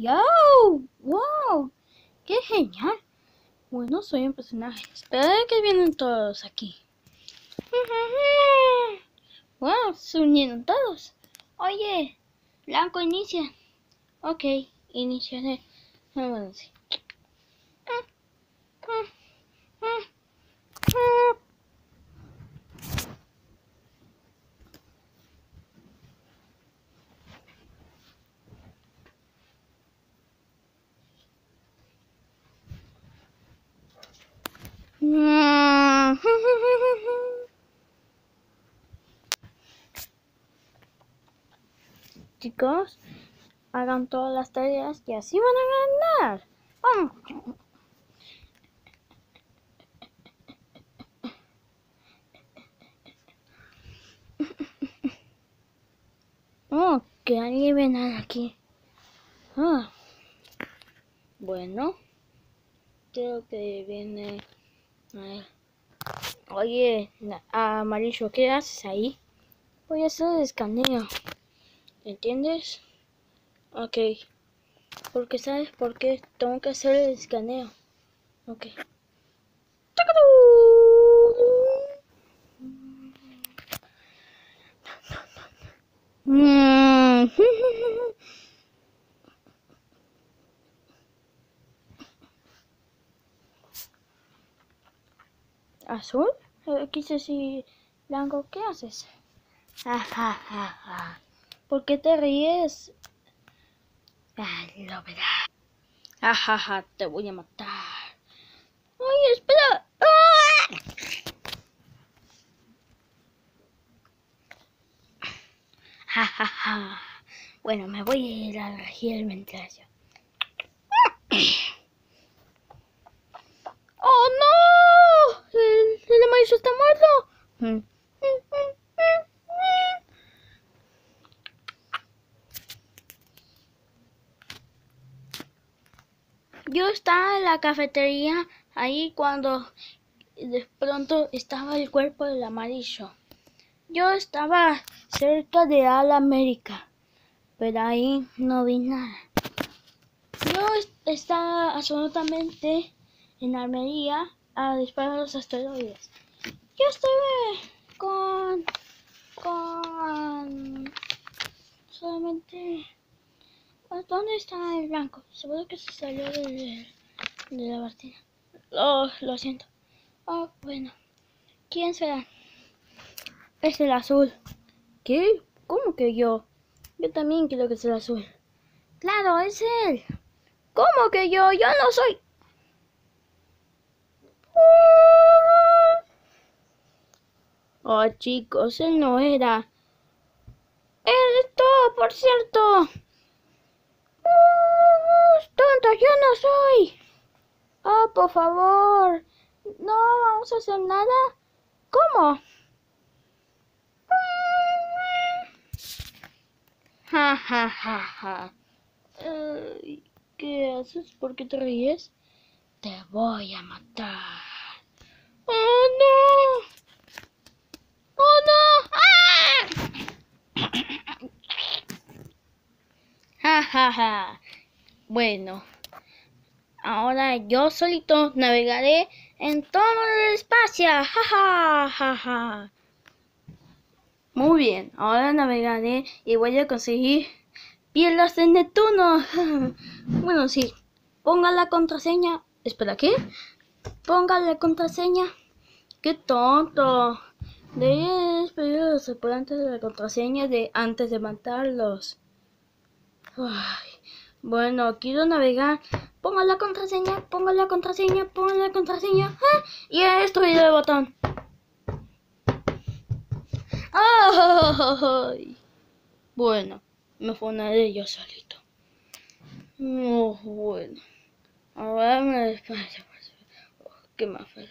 ¡Yo! ¡Wow! ¡Qué genial! Bueno, soy un personaje. Espera que vienen todos aquí. ¡Wow! Se unieron todos. Oye, Blanco inicia. Ok, iniciaré. Ah, bueno, sí. Chicos, hagan todas las tareas y así van a ganar. Vamos. Oh, que alguien viene aquí. Ah. Bueno, creo que viene. Oye, amarillo, ¿qué haces ahí? Voy a hacer el escaneo. ¿Entiendes? Ok. Porque sabes por qué tengo que hacer el escaneo. Ok. ¿Azul? Eh, quise decir blanco, ¿qué haces? ¿Por qué te ríes? Lo verás. Te voy a matar. Ay, espera. Jajaja. Bueno, me voy a ir a regir el ventilación. ¡Oh, no! ¿El, el maíz está muerto? Yo estaba en la cafetería ahí cuando de pronto estaba el cuerpo del amarillo. Yo estaba cerca de Al América, pero ahí no vi nada. Yo estaba absolutamente en Almería a disparar los asteroides. Yo estuve con con solamente ¿Dónde está el blanco? Seguro que se salió de, la partida. Oh, lo siento. Oh, bueno. ¿Quién será? Es el azul. ¿Qué? ¿Cómo que yo? Yo también quiero que sea el azul. Claro, es él. ¿Cómo que yo? Yo no soy. Oh, chicos, él no era. Esto, por cierto. ¡Tonto, yo no soy! Oh, por favor. No vamos a hacer nada. ¿Cómo? Ja, ja, ja, ja. ¿Qué haces? ¿Por qué te ríes? Te voy a matar. ¡Oh, no! ¡Oh, no! ¡Ah! Ja. Bueno, ahora yo solito navegaré en todo el espacio. Ja, ja, Muy bien, ahora navegaré y voy a conseguir pieles de Neptuno. bueno, sí. Ponga la contraseña. Espera, ¿qué? Ponga la contraseña. ¡Qué tonto! Debería despedirse por antes de la contraseña de antes de matarlos. Ay. Bueno, quiero navegar. Ponga la contraseña, ponga la contraseña, ponga la contraseña. ¡Ah! Y estoy el botón. ¡Ay! Bueno, me fonaré yo solito. Oh, bueno. Ahora me despacho. Oh, qué más feo.